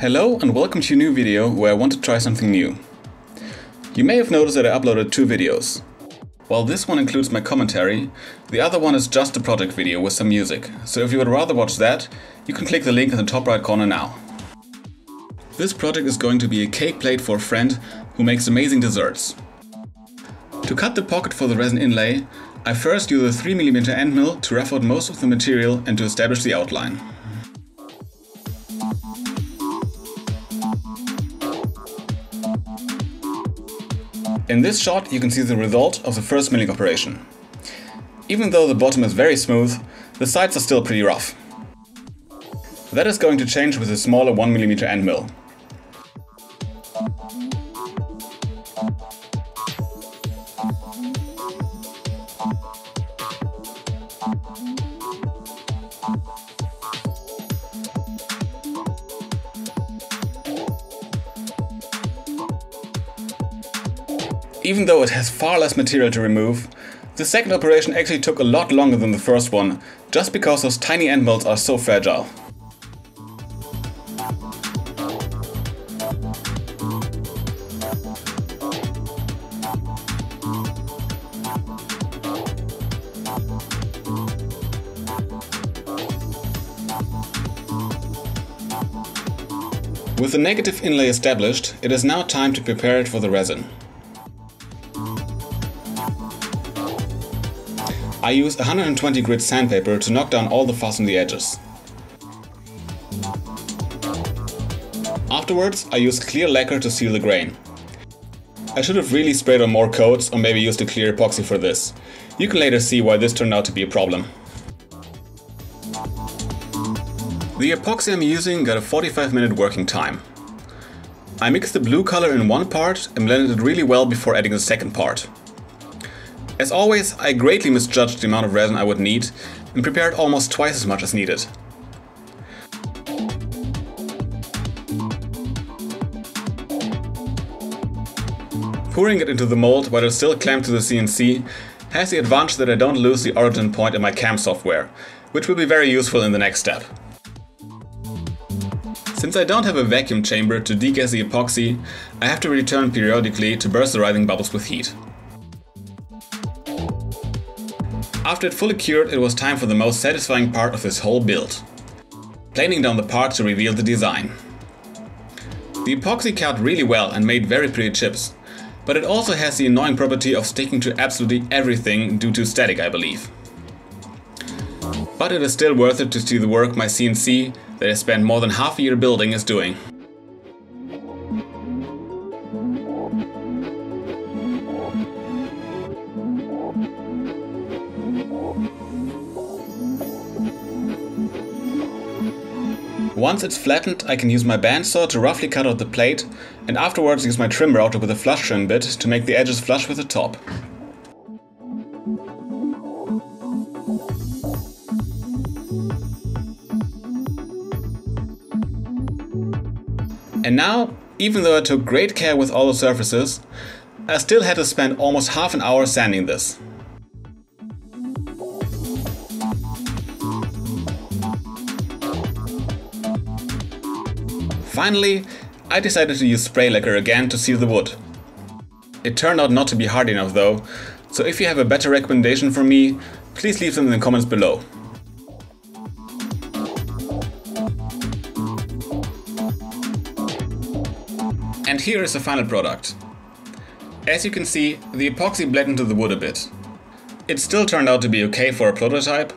Hello and welcome to a new video where I want to try something new. You may have noticed that I uploaded two videos. While this one includes my commentary, the other one is just a project video with some music, so if you would rather watch that, you can click the link in the top right corner now. This project is going to be a cake plate for a friend who makes amazing desserts. To cut the pocket for the resin inlay, I first use a 3mm end mill to rough out most of the material and to establish the outline. In this shot you can see the result of the first milling operation. Even though the bottom is very smooth, the sides are still pretty rough. That is going to change with a smaller 1mm end mill. Even though it has far less material to remove, the second operation actually took a lot longer than the first one, just because those tiny end mills are so fragile. With the negative inlay established, it is now time to prepare it for the resin. I use 120 grit sandpaper to knock down all the fuzz on the edges. Afterwards, I use clear lacquer to seal the grain. I should have really sprayed on more coats or maybe used a clear epoxy for this. You can later see why this turned out to be a problem. The epoxy I'm using got a 45 minute working time. I mixed the blue color in one part and blended it really well before adding the second part. As always, I greatly misjudged the amount of resin I would need and prepared almost twice as much as needed. Pouring it into the mold while it's still clamped to the CNC has the advantage that I don't lose the origin point in my CAM software, which will be very useful in the next step. Since I don't have a vacuum chamber to degas the epoxy, I have to return periodically to burst the rising bubbles with heat. After it fully cured, it was time for the most satisfying part of this whole build. Planing down the parts to reveal the design. The epoxy cut really well and made very pretty chips, but it also has the annoying property of sticking to absolutely everything due to static I believe. But it is still worth it to see the work my CNC, that I spent more than half a year building, is doing. Once it's flattened, I can use my bandsaw to roughly cut out the plate and afterwards use my trim router with a flush trim bit to make the edges flush with the top. And now, even though I took great care with all the surfaces, I still had to spend almost half an hour sanding this. Finally, I decided to use spray lacquer again to seal the wood. It turned out not to be hard enough though, so if you have a better recommendation for me, please leave them in the comments below. And here is the final product. As you can see, the epoxy bled into the wood a bit. It still turned out to be okay for a prototype,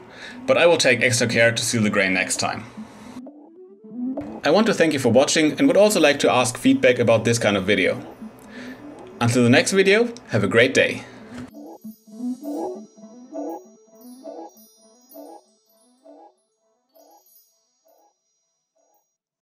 but I will take extra care to seal the grain next time. I want to thank you for watching and would also like to ask feedback about this kind of video. Until the next video, have a great day.